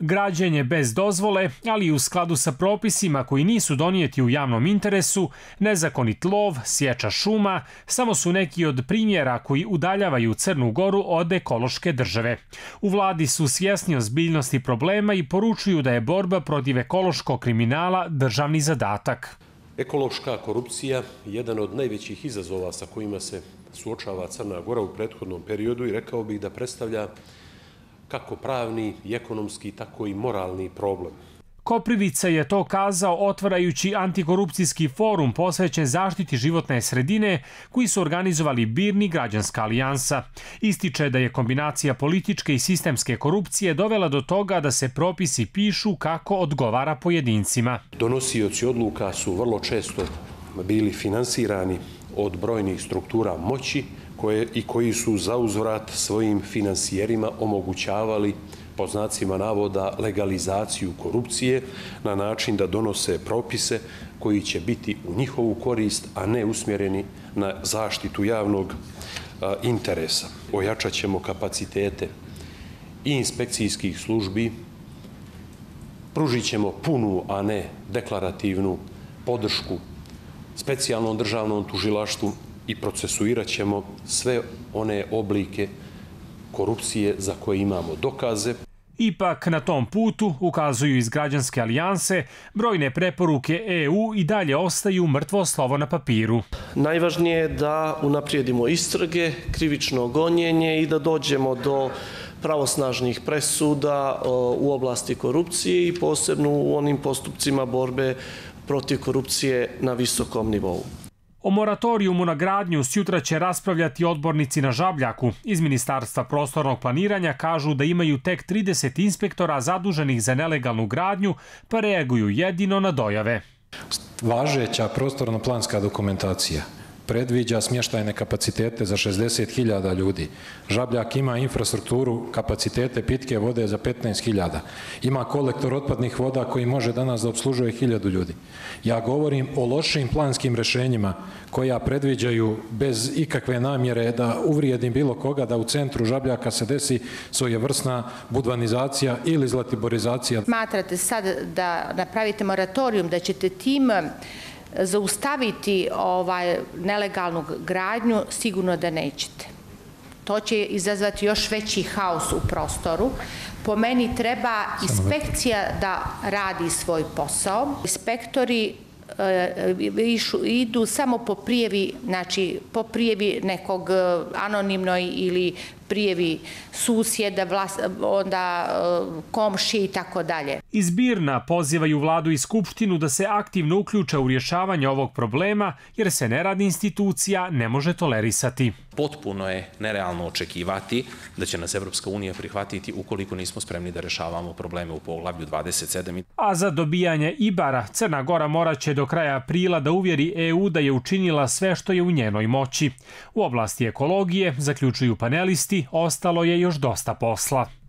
Građenje bez dozvole, ali i u skladu sa propisima koji nisu donijeti u javnom interesu, nezakonit lov, sječa šuma, samo su neki od primjera koji udaljavaju Crnu Goru od ekološke države. U vladi su svjesni o zbiljnosti problema i poručuju da je borba protiv ekološkog kriminala državni zadatak. Ekološka korupcija je jedan od najvećih izazova sa kojima se suočava Crna Gora u prethodnom periodu i rekao bih da predstavlja kako pravni i ekonomski, tako i moralni problem. Koprivica je to kazao otvarajući antikorupcijski forum posvećen zaštiti životne sredine koji su organizovali Birni građanska alijansa. Ističe da je kombinacija političke i sistemske korupcije dovela do toga da se propisi pišu kako odgovara pojedincima. Donosioci odluka su vrlo često bili finansirani od brojnih struktura moći koje, i koji su za uzvrat svojim finansijerima omogućavali po znacima navoda legalizaciju korupcije na način da donose propise koji će biti u njihovu korist, a ne usmjereni na zaštitu javnog interesa. Ojačat ćemo kapacitete i inspekcijskih službi, pružit ćemo punu, a ne deklarativnu podršku specijalnom državnom tužilaštvu i procesuirat ćemo sve one oblike korupcije za koje imamo dokaze. Ipak na tom putu, ukazuju iz građanske alijanse, brojne preporuke EU i dalje ostaju mrtvo slovo na papiru. Najvažnije je da unaprijedimo istrage, krivično gonjenje i da dođemo do pravosnažnih presuda u oblasti korupcije i posebno u onim postupcima borbe protiv korupcije na visokom nivou. O moratorijumu na gradnju sjutra će raspravljati odbornici na Žabljaku. Iz Ministarstva prostornog planiranja kažu da imaju tek 30 inspektora zaduženih za nelegalnu gradnju, pa reaguju jedino na dojave. Važeća prostorno-planska dokumentacija predviđa smještajne kapacitete za 60.000 ljudi. Žabljak ima infrastrukturu kapacitete pitke vode za 15.000. Ima kolektor otpadnih voda koji može danas da obslužuje 1.000 ljudi. Ja govorim o lošim planskim rešenjima koja predviđaju bez ikakve namjere da uvrijedim bilo koga da u centru Žabljaka se desi svojevrsna budvanizacija ili zlatiborizacija. Smatrate sad da napravite moratorium, da ćete tim zaustaviti ovaj nelegalnu gradnju, sigurno da nećete. To će izazvati još veći haos u prostoru. Po meni treba inspekcija da radi svoj posao. Inspektori e, idu samo po prijevi, znači po prijevi nekog e, anonimnoj ili prijevi susjeda, onda e, komši i tako dalje. Izbirna pozivaju vladu i skupštinu da se aktivno uključe u rješavanje ovog problema jer se neradna institucija ne može tolerisati. Potpuno je nerealno očekivati da će nas Evropska unija prihvatiti ukoliko nismo spremni da rešavamo probleme u poglavlju 27. A za dobijanje Ibara, Crna Gora moraće do kraja aprila da uvjeri EU da je učinila sve što je u njenoj moći. U oblasti ekologije, zaključuju panelisti, ostalo je još dosta posla.